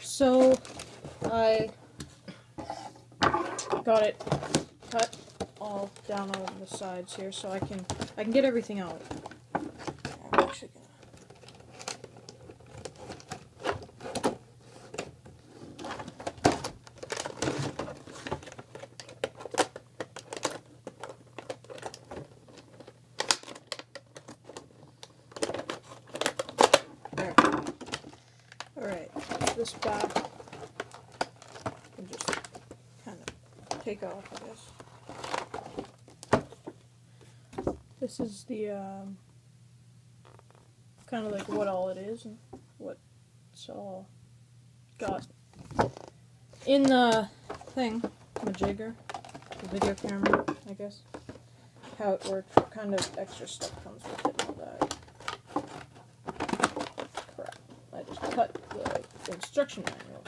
So I got it cut all down on the sides here so I can I can get everything out. I'm actually gonna There. Alright, this back and just kind of take off, I. This is the um, kind of like what all it is and what it's all got in the thing, the jigger, the video camera, I guess. How it works, what kind of extra stuff comes with it and all that crap. I just cut the instruction manual.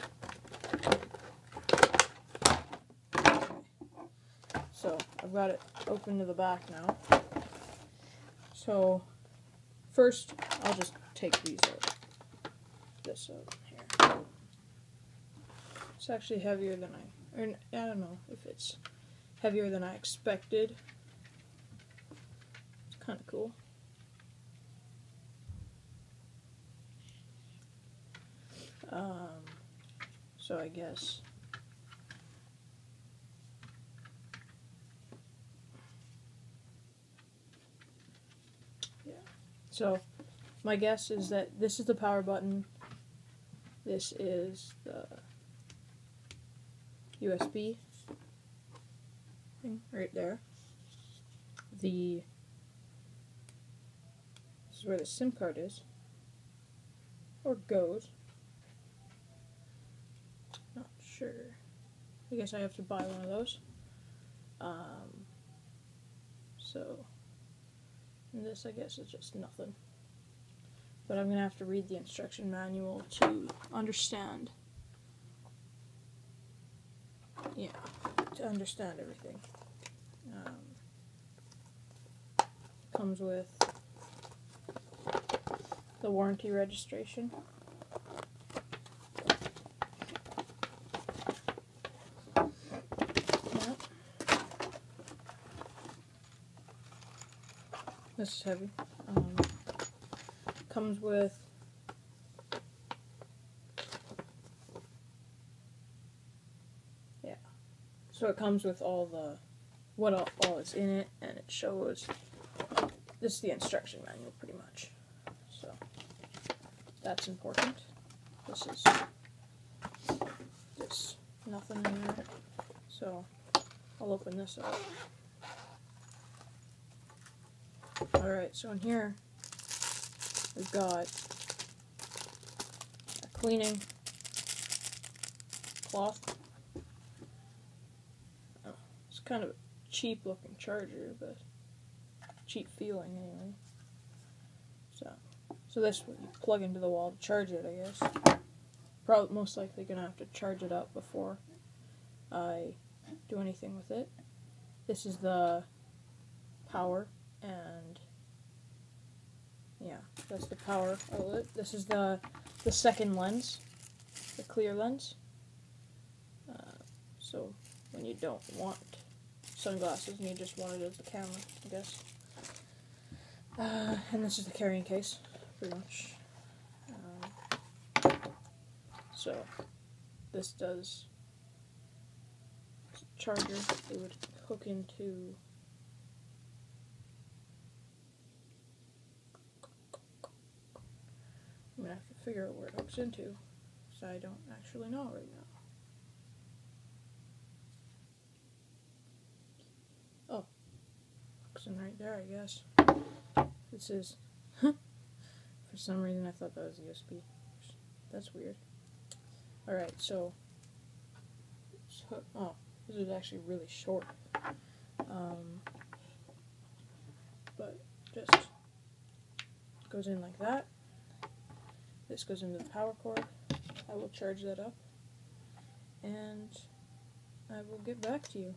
So I've got it open to the back now. So first I'll just take these out. This out here. It's actually heavier than I, or I don't know if it's heavier than I expected. It's kind of cool. Um, so I guess. Yeah. So my guess is that this is the power button. This is the USB thing right there. The this is where the SIM card is. Or goes. Sure. I guess I have to buy one of those. Um, so, this I guess is just nothing. But I'm gonna have to read the instruction manual to understand. Yeah, to understand everything. Um, comes with the warranty registration. This is heavy. Um, comes with yeah. So it comes with all the what all, all is in it, and it shows. This is the instruction manual, pretty much. So that's important. This is this nothing in there. So I'll open this up. Alright, so in here we've got a cleaning cloth. Oh, it's kind of a cheap looking charger, but cheap feeling anyway. So, so this you plug into the wall to charge it, I guess. Probably most likely gonna have to charge it up before I do anything with it. This is the power and that's the power outlet. This is the the second lens, the clear lens. Uh, so when you don't want sunglasses and you just want it as a camera, I guess. Uh, and this is the carrying case, pretty much. Um, so this does charger. It would hook into I'm gonna have to figure out where it hooks into, so I don't actually know right now. Oh, hooks in right there, I guess. This is, for some reason I thought that was USB. That's weird. Alright, so, so, oh, this is actually really short. Um, but just goes in like that. This goes into the power cord. I will charge that up and I will get back to you.